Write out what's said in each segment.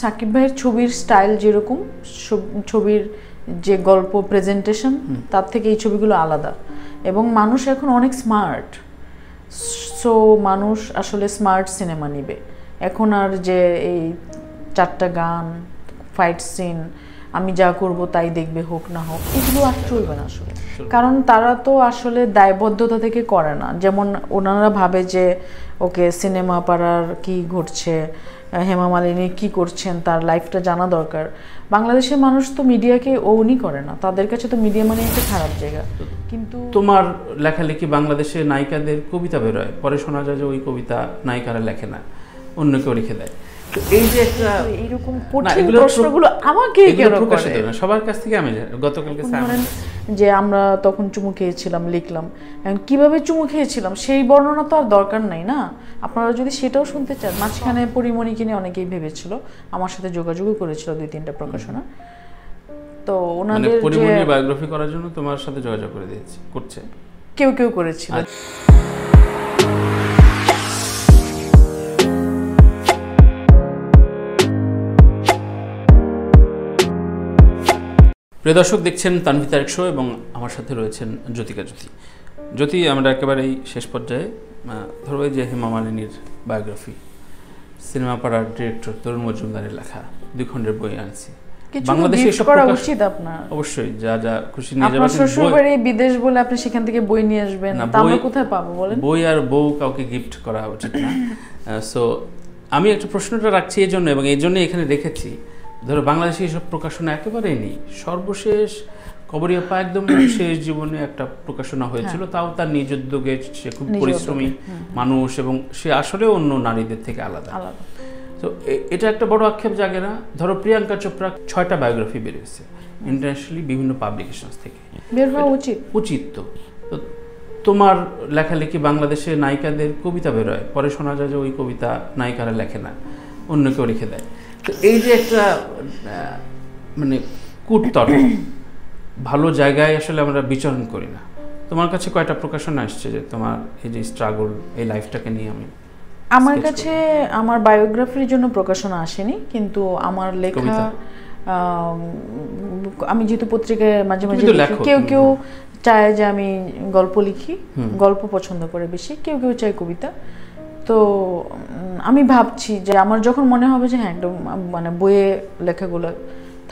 সাকিব ভাইয়ের ছবির স্টাইল যেরকম ছবির যে গল্প প্রেজেন্টেশন তার থেকে এই ছবিগুলো আলাদা। এবং মানুষ এখন অনেক স্মার্ট সো মানুষ আসলে স্মার্ট সিনেমা নিবে। এখন আর যে এই চারটা গান ফাইট সিন আমি যা করব তাই দেখবে হোক না হোক এগুলো আর চলবে না আসলে। কারণ তারা তো আসলে দায়বদ্ধতা থেকে করে না। যেমন ওনারা ভাবে যে ওকে সিনেমা পাড়ার কি ঘটছে? হেমা মালিনী কি করছেন তার লাইফটা জানা দরকার। বাংলাদেশের মানুষ তো মিডিয়াকে ওনই করে না তাদের কাছে তো মিডিয়া মানে একটা খারাপ জায়গা। কিন্তু তোমার লেখালেখি বাংলাদেশে নায়িকাদের কবিতা বেরোয়। পরে শোনা যায় যে ওই কবিতা নায়িকারা লেখে না অন্য কেউ লিখে দেয়। তো এই যে একটা এইরকম প্রশ্নগুলো আমাকে কেন করে? সবার কাছ থেকে আমি। গতকালকে যে আমরা তখন চুমু খেয়েছিলাম লিখলাম। এখন কীভাবে চুমু খেয়েছিলাম সেই বর্ণনা তো আর দরকার নাই না? আপনারা যদি সেটাও শুনতে চান মাঝখানে পরিমণিকে নিয়ে অনেকেই ভেবেছিল আমার সাথে যোগাযোগও করেছিল দুই তিনটা প্রকাশনা। তো মানে ওনাদের বায়োগ্রাফি করার জন্য তোমার সাথে যোগাযোগ করে দিয়েছে করছে? কেউ কেউ করেছিল। প্রিয় দর্শক দেখছেন তানভি তারেক শো এবং আমার সাথে রয়েছেন জ্যোতিকা জ্যোতি। জ্যোতি আমরা একেবারেই শেষ পর্যায়ে ধরো যে হেমা মালিনীর বায়োগ্রাফি সিনেমা পাড়ার ডিরেক্টর তরুণ মজুমদারের লেখা দুই খণ্ডের বই আনছি। বাংলাদেশে এসব করা উচিত আপনার। অবশ্যই যা যা খুশি নিয়ে যাবেন। বিদেশ বলে আপনি সেখান থেকে বই নিয়ে আসবেন আমরা কোথায় পাবো বলেন? বই আর বউ কাউকে গিফট করা উচিত না। সো আমি একটা প্রশ্নটা রাখছি এই জন্য এবং এই জন্য এখানে রেখেছি ধরো বাংলাদেশে এসব প্রকাশনা একেবারেই নেই। সর্বশেষ কবরিয়াপা একদম শেষ জীবনে একটা প্রকাশনা হয়েছিল। তাও তার নিজ উদ্যোগে সে খুব পরিশ্রমী মানুষ এবং সে আসলে অন্য নারীদের থেকে আলাদা। তো এটা একটা বড় আক্ষেপ জাগে না। ধরো প্রিয়াঙ্কা চোপড়া ছয়টা বায়োগ্রাফি বেরিয়েছে ইন্টারন্যাশনালি বিভিন্ন পাবলিকেশন থেকে। বের হওয়া উচিত। উচিত তো। তো তোমার লেখালেখি বাংলাদেশে নায়িকাদের কবিতা বেরোয়। পরে শোনা যায় যে ওই কবিতা নায়িকারা লেখে না অন্য কেউ লিখে দেয়। তো এই যে একটা মানে কূটতর্ক ভালো জায়গায় আসলে আমরা বিচরণ করি না। তোমার কাছে কয়টা প্রকাশনা আসছে যে তোমার এই যে স্ট্রাগল এই লাইফটাকে নিয়ে আমি আমার কাছে আমার বায়োগ্রাফির জন্য প্রকাশনা আসেনি কিন্তু আমার লেখা আমি যেহেতু পত্রিকায় মাঝে মাঝে কেউ কেউ চায় যে আমি গল্প লিখি। গল্প পছন্দ করে বেশি কেউ কেউ চায় কবিতা। তো আমি ভাবছি যে আমার যখন মনে হবে যে হ্যাঁ একদম মানে বইয়ে লেখাগুলো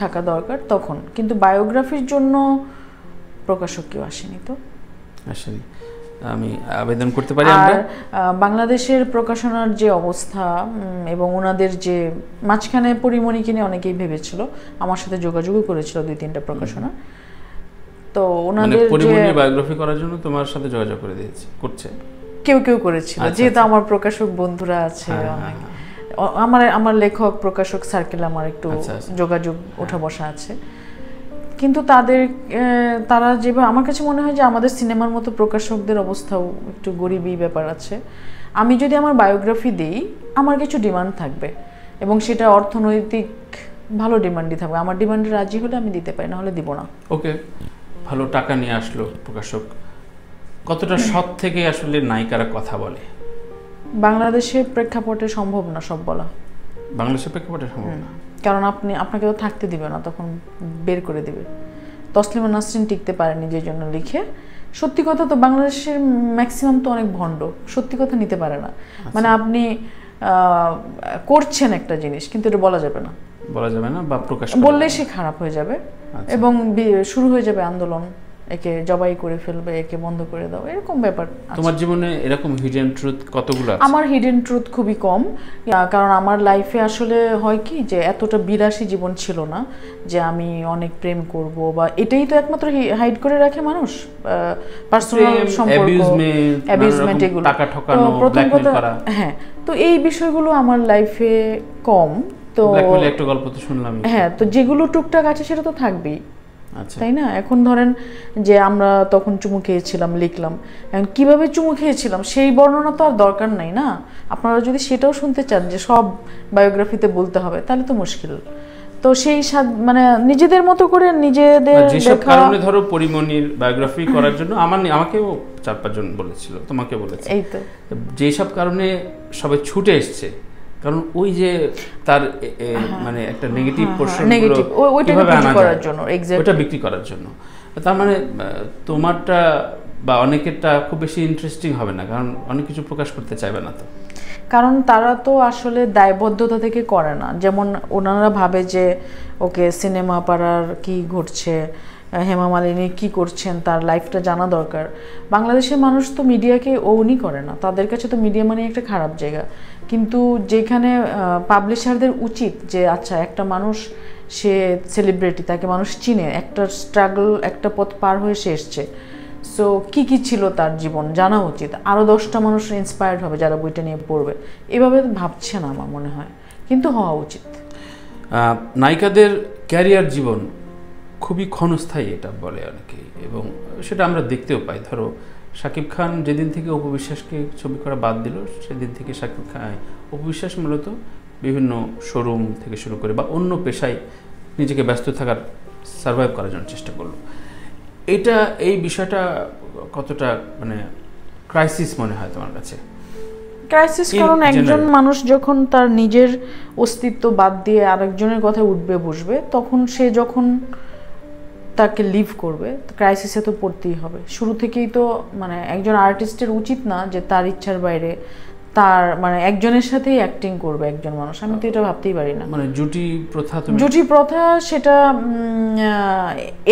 থাকা দরকার তখন। কিন্তু বায়োগ্রাফির জন্য প্রকাশক কেউ আসেনি তো। আসেনি। আমি আবেদন করতে পারি আমরা? বাংলাদেশের প্রকাশনার যে অবস্থা এবং ওনাদের যে মাঝখানে পরিমণিকে নিয়ে অনেকেই ভেবেছিল আমার সাথে যোগাযোগও করেছিল দুই তিনটা প্রকাশনা। তো মানে ওনাদের যে বায়োগ্রাফি করার জন্য তোমার সাথে যোগাযোগ করে দিয়েছে করছে? কেউ কেউ করেছিল আচ্ছা, যেহেতু আচ্ছা। আমার প্রকাশক বন্ধুরা আছে হ্যাঁ, হ্যাঁ, অ- আমার আমার লেখক প্রকাশক সার্কেল আমার একটু আচ্ছা। যোগাযোগ ওঠা বসা আছে। কিন্তু তাদের তারা যেভাবে আমার কাছে মনে হয় যে আমাদের সিনেমার মতো প্রকাশকদের অবস্থাও একটু গরিবই ব্যাপার আছে। আমি যদি আমার বায়োগ্রাফি দিই আমার কিছু ডিমান্ড থাকবে এবং সেটা অর্থনৈতিক ভালো ডিমান্ডই থাকবে। আমার ডিমান্ডে রাজি হলে আমি দিতে পারি না হলে দিব না। ওকে ভালো টাকা নিয়ে আসলো প্রকাশক। কতটা সৎ থেকে আসলে নায়িকারা কথা বলে? বাংলাদেশের প্রেক্ষাপটে সম্ভব না সব বলা। বাংলাদেশের প্রেক্ষাপটে সম্ভব না? কারণ আপনি আপনাকে তো থাকতে দিবে না তখন বের করে দিবে। তসলিমা নাসরিন টিকতে পারেনি যে জন্য লিখে। সত্যি কথা তো বাংলাদেশের ম্যাক্সিমাম তো অনেক ভণ্ড সত্যি কথা নিতে পারে না। মানে আপনি করছেন একটা জিনিস কিন্তু এটা বলা যাবে না। বলা যাবে না বা প্রকাশ বললেই সে খারাপ হয়ে যাবে আচ্ছা। এবং শুরু হয়ে যাবে আন্দোলন। একে জবাই করে ফেলবে একে বন্ধ করে দাও এরকম ব্যাপার তোমার জীবনে এরকম হিডেন ট্রুথ কতগুলো আছে? আমার হিডেন ট্রুথ খুবই কম। কারণ আমার লাইফে আসলে হয় কি যে এতটা বিলাসী জীবন ছিল না যে আমি অনেক প্রেম করব বা এটাই তো একমাত্র হাইড করে রাখে মানুষ পার্সোনাল সম্পর্ক অ্যাবিউজমেন্ট এগুলো। টাকা ঠকানো, কথা করা। হ্যাঁ তো এই বিষয়গুলো আমার লাইফে কম তো ব্ল্যাকমেলে একটা গল্প তো শুনলাম হ্যাঁ তো যেগুলো টুকটাক আছে সেটা তো থাকবেই। তাই না? এখন ধরেন যে আমরা তখন চুমু খেয়েছিলাম লিখলাম। এখন কীভাবে চুমু খেয়েছিলাম? সেই বর্ণনা তো আর দরকার নাই না? আপনারা যদি সেটাও শুনতে চান যে সব বায়োগ্রাফিতে বলতে হবে তাহলে তো মুশকিল। তো সেই মানে নিজেদের মতো করে নিজেদের যেসব কারণে ধরো পরিমণির বায়োগ্রাফি করার জন্য আমার আমাকেও চার পাঁচজন বলেছিল তোমাকে বলেছে। এই তো। যেসব কারণে সবাই ছুটে এসছে কারণ ওই যে তার এ- এ- মানে একটা নেগেটিভ পোর্শন বিক্রি করার জন্য ওটা বিক্রি করার জন্য। তার মানে তোমারটা বা অনেকেরটা খুব বেশি ইন্টারেস্টিং হবে না কারণ অনেক কিছু প্রকাশ করতে চাইবে না তো। কারণ তারা তো আসলে দায়বদ্ধতা থেকে করে না। যেমন ওনারা ভাবে যে ওকে সিনেমা পাড়ার কি ঘটছে হেমা মালিনী কি করছেন তার লাইফটা জানা দরকার। বাংলাদেশের মানুষ তো মিডিয়াকে ওনই করে না। তাদের কাছে তো মিডিয়া মানে একটা খারাপ জায়গা। কিন্তু যেখানে পাবলিশারদের উচিত যে আচ্ছা একটা মানুষ, সে সেলিব্রিটি তাকে মানুষ চিনে, একটা স্ট্রাগল একটা পথ পার হয়ে সে এসছে। সো কি কি ছিল তার জীবন জানা উচিত? আরও দশটা মানুষ ইন্সপায়ার্ড হবে যারা বইটা নিয়ে পড়বে। এভাবে ভাবছে না আমার মনে হয়। কিন্তু হওয়া উচিত। নায়িকাদের ক্যারিয়ার জীবন খুবই ক্ষণস্থায়ী এটা বলে অনেকেই। এবং সেটা আমরা দেখতেও পাই। ধরো শাকিব খান যেদিন থেকে উপবিশ্বাসকে ছবি করা বাদ দিল সেদিন থেকে শাকিব খান উপবিশ্বাস মূলত বিভিন্ন শোরুম থেকে শুরু করে বা অন্য পেশায় নিজেকে ব্যস্ত থাকার সার্ভাইভ করার জন্য চেষ্টা করল। এটা এই বিষয়টা কতটা মানে ক্রাইসিস মনে হয় তোমার কাছে? ক্রাইসিস কারণ একজন মানুষ যখন তার নিজের অস্তিত্ব বাদ দিয়ে আরেকজনের কথা উঠবে বসবে তখন সে যখন তাকে লিভ করবে ক্রাইসিসে তো পড়তেই হবে। শুরু থেকেই তো মানে একজন আর্টিস্টের উচিত না যে তার ইচ্ছার বাইরে তার মানে একজনের সাথেই অ্যাক্টিং করবে একজন মানুষ। আমি তো এটা ভাবতেই পারি না। মানে জুটি প্রথা জুটি প্রথা সেটা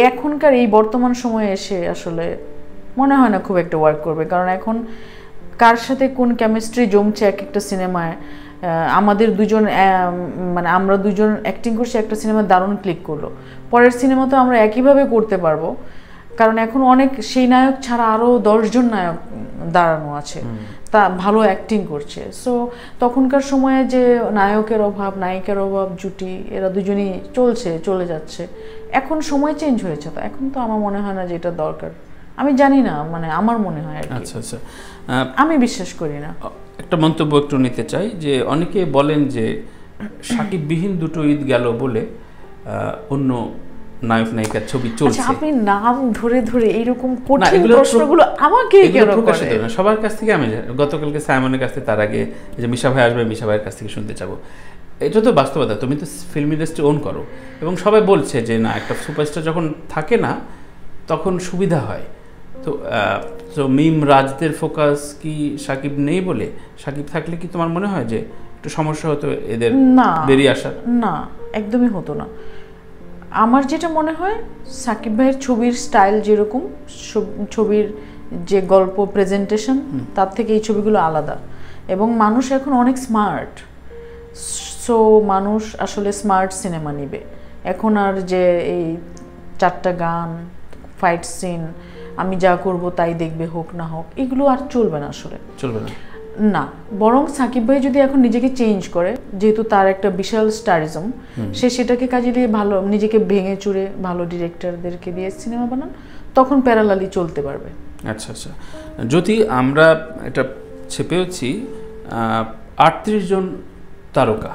এখনকার এই বর্তমান সময়ে এসে আসলে মনে হয় না খুব একটা ওয়ার্ক করবে। কারণ এখন কার সাথে কোন কেমিস্ট্রি জমছে এক একটা সিনেমায় আমাদের দুজন মানে আমরা দুজন অ্যাক্টিং করছি একটা সিনেমা দারুণ ক্লিক করল। পরের সিনেমা তো আমরা একইভাবে করতে পারব। কারণ এখন অনেক সেই নায়ক ছাড়া আরও দশজন নায়ক দাঁড়ানো আছে। তা ভালো অ্যাক্টিং করছে। সো তখনকার সময়ে যে নায়কের অভাব নায়িকার অভাব জুটি এরা দুজনই চলছে চলে যাচ্ছে। এখন সময় চেঞ্জ হয়েছে তো। এখন তো আমার মনে হয় না যে এটা দরকার। আমি জানি না মানে আমার মনে হয় আচ্ছা আচ্ছা। আমি বিশ্বাস করি না। একটা মন্তব্য একটু নিতে চাই যে অনেকে বলেন যে সাকিববিহীন দুটো ঈদ গেল বলে অন্য নায়ক নায়িকার ছবি আচ্ছা চলছে। আপনি নাম ধরে ধরে এইরকম কঠিন প্রশ্নগুলো আমাকে কেন প্রকাশিত না। সবার কাছ থেকে আমি। গতকালকে সাইমনের কাছ থেকে তার আগে যে মিশা ভাই আসবে মিশা ভাইয়ের কাছ থেকে শুনতে চাবো। এটা তো বাস্তবতা তুমি তো ফিল্ম ইন্ডাস্ট্রি ওন করো। এবং সবাই বলছে যে না একটা সুপারস্টার যখন থাকে না তখন সুবিধা হয়। তো তো মিম রাজদের ফোকাস কি সাকিব নেই বলে? সাকিব থাকলে কি তোমার মনে হয় যে একটু সমস্যা হতো এদের না বেরিয়ে আসার? না একদমই হতো না। আমার যেটা মনে হয় সাকিব ভাইয়ের ছবির স্টাইল যেরকম ছবির যে গল্প প্রেজেন্টেশন তার থেকে এই ছবিগুলো আলাদা। এবং মানুষ এখন অনেক স্মার্ট সো মানুষ আসলে স্মার্ট সিনেমা নিবে। এখন আর যে এই চারটা গান ফাইট সিন আমি যা করব তাই দেখবে হোক না হোক এগুলো আর চলবে না আসলে। চলবে না। না বরং সাকিব ভাই যদি এখন নিজেকে চেঞ্জ করে যেহেতু তার একটা বিশাল স্টারিজম সে সেটাকে কাজে দিয়ে ভালো নিজেকে ভেঙে চুরে ভালো ডিরেক্টরদেরকে দিয়ে সিনেমা বানান তখন প্যারালালি চলতে পারবে। আচ্ছা আচ্ছা। যদি আমরা এটা ছেপেওছি আটত্রিশ জন তারকা।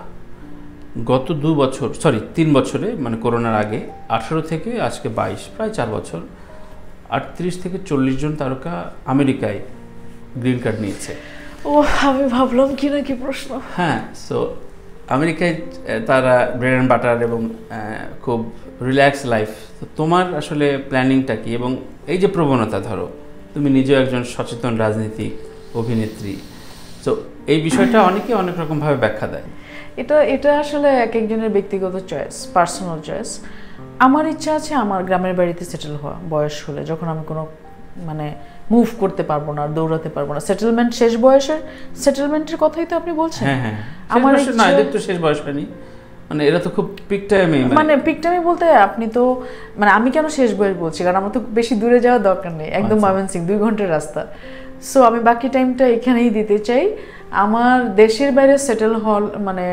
গত দু বছর সরি তিন বছরে মানে করোনার আগে আঠারো থেকে আজকে বাইশ প্রায় চার বছর আটত্রিশ থেকে চল্লিশ জন তারকা আমেরিকায় গ্রিন কার্ড নিয়েছে। ও আমি ভাবলাম কি না কি প্রশ্ন। হ্যাঁ সো আমেরিকায় তারা ব্রেড অ্যান্ড বাটার এবং খুব রিল্যাক্স লাইফ। তো তোমার আসলে প্ল্যানিংটা কি? এবং এই যে প্রবণতা ধরো তুমি নিজেও একজন সচেতন রাজনীতিক অভিনেত্রী তো এই বিষয়টা অনেকে অনেক রকমভাবে ব্যাখ্যা দেয়। এটা এটা আসলে এক একজনের ব্যক্তিগত চয়েস পার্সোনাল চয়েস আমার ইচ্ছা আছে আমার গ্রামের বাড়িতে সেটেল হওয়া বয়স হলে। যখন আমি কোনো মানে মুভ করতে পারব না দৌড়াতে পারব না সেটেলমেন্ট শেষ বয়সের সেটেলমেন্টের কথাই তো আপনি বলছেন। হ্যাঁ হ্যাঁ আমার আমার না এদের তো শেষ বয়স হয়নি। মানে এরা তো খুব পিক টাইমে মানে পিকটামি বলতে আপনি তো মানে আমি কেন শেষ বয়স বলছি? কারণ আমার তো বেশি দূরে যাওয়ার দরকার নেই। একদম আচ্ছা। ময়মনসিং দুই ঘণ্টার রাস্তা। সো আমি বাকি টাইমটা এখানেই দিতে চাই। আমার দেশের বাইরে সেটেল হল মানে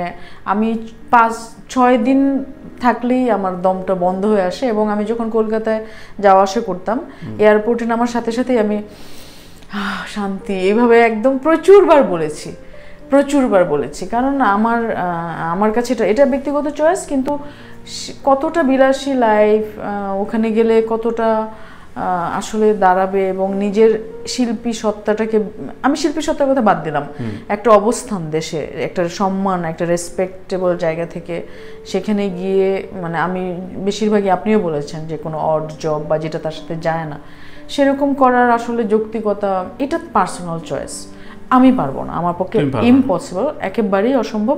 আমি পাঁচ ছয় দিন থাকলেই আমার দমটা বন্ধ হয়ে আসে এবং আমি যখন কলকাতায় যাওয়া আসা করতাম এয়ারপোর্টে নামার সাথে সাথেই আমি শান্তি এভাবে একদম প্রচুরবার বলেছি প্রচুরবার বলেছি। কারণ আমার আমার কাছে এটা এটা ব্যক্তিগত চয়েস কিন্তু কতটা বিলাসী লাইফ ওখানে গেলে কতটা আসলে দাঁড়াবে এবং নিজের শিল্পী সত্তাটাকে আমি শিল্পী সত্তার কথা বাদ দিলাম। একটা অবস্থান দেশে একটা সম্মান একটা রেসপেক্টেবল জায়গা থেকে সেখানে গিয়ে মানে আমি বেশিরভাগই আপনিও বলেছেন যে কোনো অড জব বা যেটা তার সাথে যায় না সেরকম করার আসলে যৌক্তিকতা এটা পার্সোনাল চয়েস আমি পারব না আমার পক্ষে। ইম্পসিবল একেবারেই অসম্ভব।